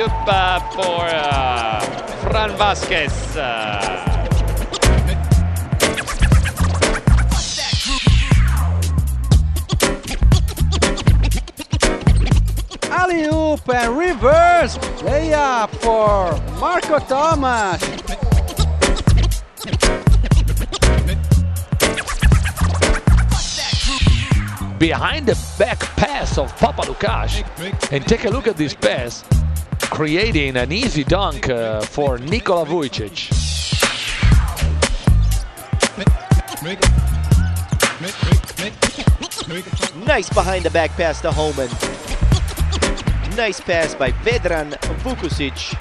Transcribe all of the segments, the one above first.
alley-oop uh, for uh, Fran Vázquez. Uh, alley-oop and reverse layup for Marco Thomas. behind the back pass of Papaloukas. And take a look at this pass, creating an easy dunk uh, for Nikola Vujcic. Nice behind the back pass to Holman. Nice pass by Vedran Vukusic.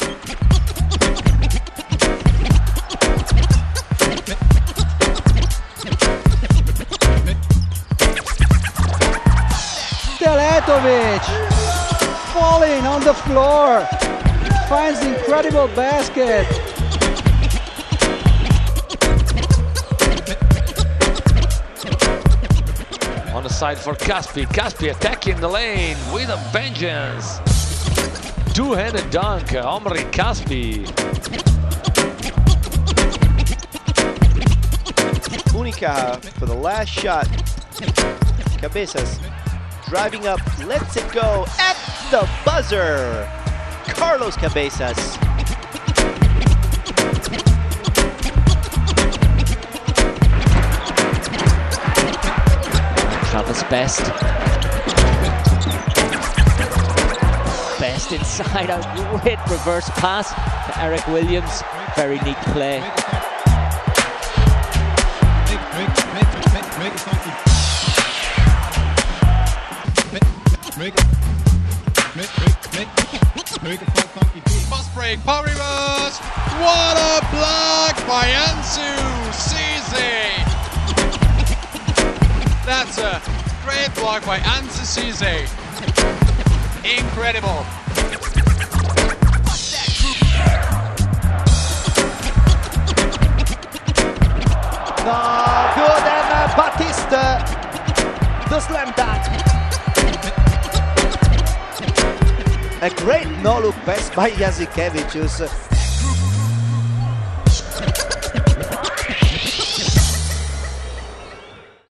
Teletovic falling on the floor. Finds the incredible basket. On the side for Caspi. Caspi attacking the lane with a vengeance. Two-handed dunk, Omri Caspi. Unicaja for the last shot. Cabezas driving up, lets it go at the buzzer. Carlos Cabezas. Travis Best. Best inside, a great reverse pass to Eric Williams. Very neat play. Fast break, power reverse. What a block by Ansu Sesay. That's a great block by Ansu Sesay. Incredible. No, good and Batista. The slam dunk. A great no-look pass by Jasikevicius.